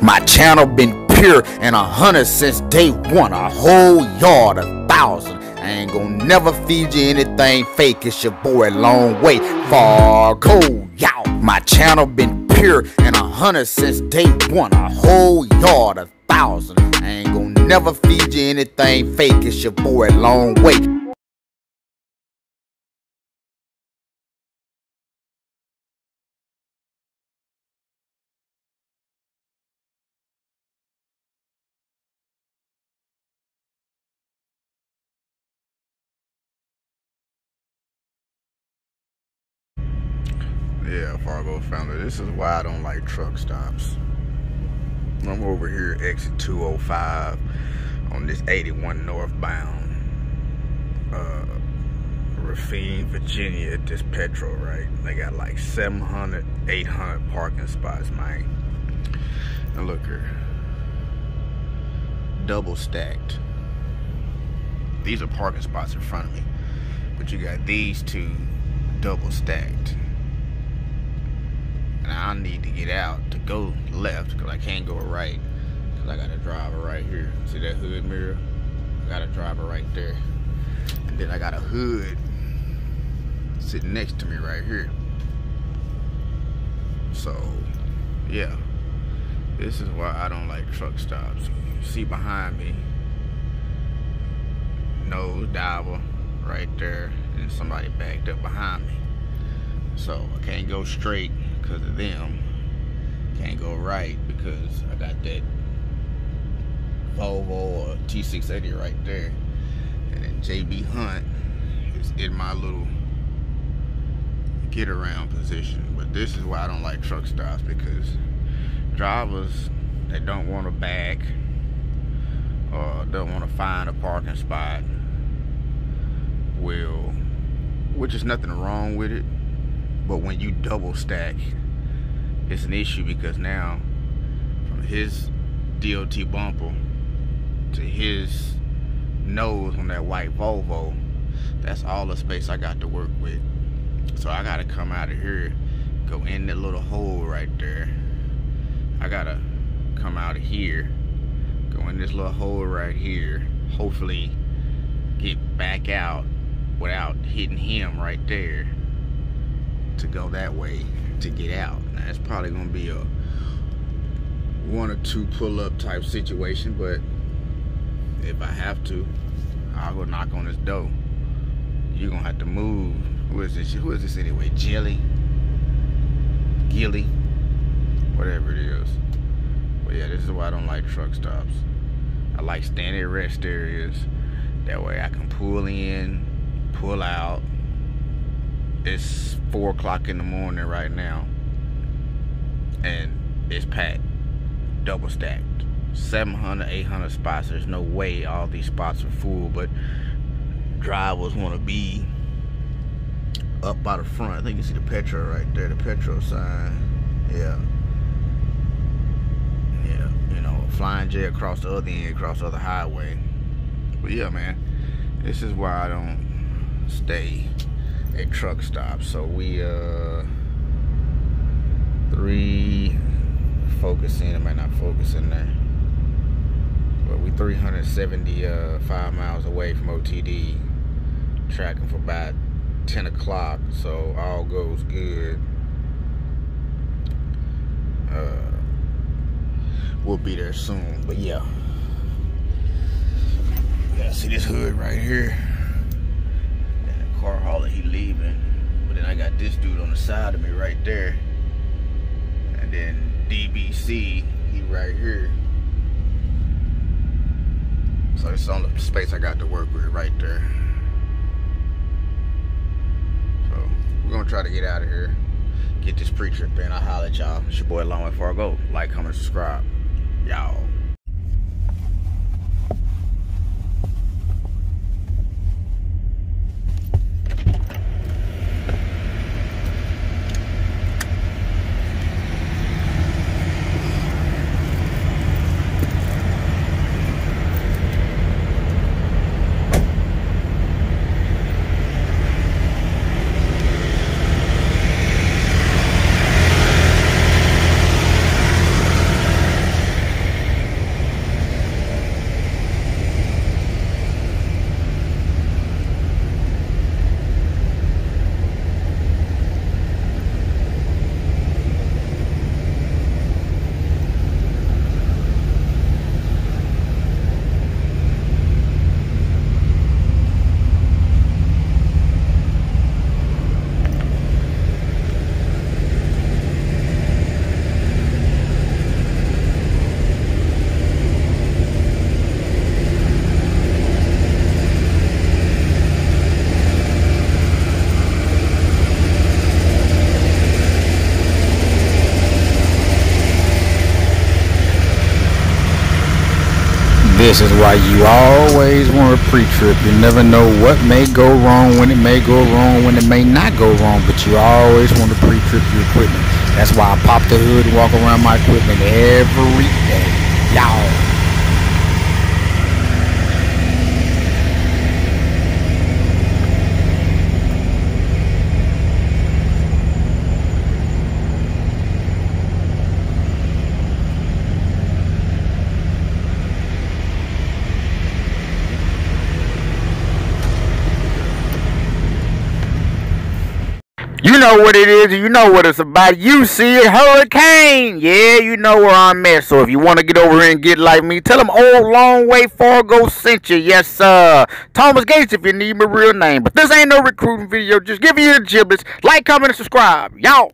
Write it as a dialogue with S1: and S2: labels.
S1: My channel been pure and a hundred since day one. A whole yard, a thousand. I ain't gonna never feed you anything fake. It's your boy Long Way Fargo. Oh, y'all, my channel been pure and a hundred since day one. A whole yard, a thousand. I ain't gonna never feed you anything fake. It's your boy Long Way.
S2: Yeah, Fargo founder. This is why I don't like truck stops. I'm over here, exit 205, on this 81 northbound, uh, Virginia, at this Petro, right? They got like 700, 800 parking spots, man. And look here, double stacked. These are parking spots in front of me, but you got these two double stacked. And I need to get out to go left because I can't go right because I got a driver right here. See that hood mirror? I got a driver right there. And then I got a hood sitting next to me right here. So, yeah. This is why I don't like truck stops. See behind me, nose diver right there, and somebody backed up behind me. So I can't go straight because of them. Can't go right because I got that Volvo or T680 right there. And then JB Hunt is in my little get around position. But this is why I don't like truck stops because drivers that don't want to back or don't want to find a parking spot will, which is nothing wrong with it, but when you double stack, it's an issue because now from his DOT bumper to his nose on that white Volvo, that's all the space I got to work with. So I gotta come out of here, go in that little hole right there. I gotta come out of here, go in this little hole right here, hopefully get back out without hitting him right there to go that way to get out. Now it's probably gonna be a one or two pull up type situation, but if I have to, I'll go knock on this door. You're gonna have to move. Who is this? Who is this anyway? Jelly? Gilly? Whatever it is. But yeah, this is why I don't like truck stops. I like standing rest areas. That way I can pull in, pull out. It's four o'clock in the morning right now. And it's packed. Double stacked. 700, 800 spots. There's no way all these spots are full, but drivers want to be up by the front. I think you see the Petro right there, the Petro sign. Yeah. Yeah, you know, flying J across the other end, across the other highway. But yeah, man, this is why I don't stay at truck stop. So we, uh, three focusing, I might not focus in there. But we 375 miles away from OTD, tracking for about 10 o'clock, so all goes good. Uh, we'll be there soon, but yeah. Yeah, see this hood right here? Hauler, he leaving. But then I got this dude on the side of me right there. And then DBC, he right here. So it's on the space I got to work with right there. So we're gonna try to get out of here. Get this pre-trip in. I'll holler at y'all. It's your boy Long Way Fargo. Like, comment, subscribe. Y'all.
S1: This is why you always want to pre-trip. You never know what may go wrong, when it may go wrong, when it may not go wrong, but you always want to pre-trip your equipment. That's why I pop the hood and walk around my equipment every day. Y'all. You know what it is. You know what it's about. You see it, Hurricane. Yeah, you know where I'm at. So if you want to get over here and get like me, tell them old long way Fargo sent you. Yes, sir. Thomas Gates if you need my real name. But this ain't no recruiting video. Just give me your giblets. Like, comment, and subscribe. Y'all.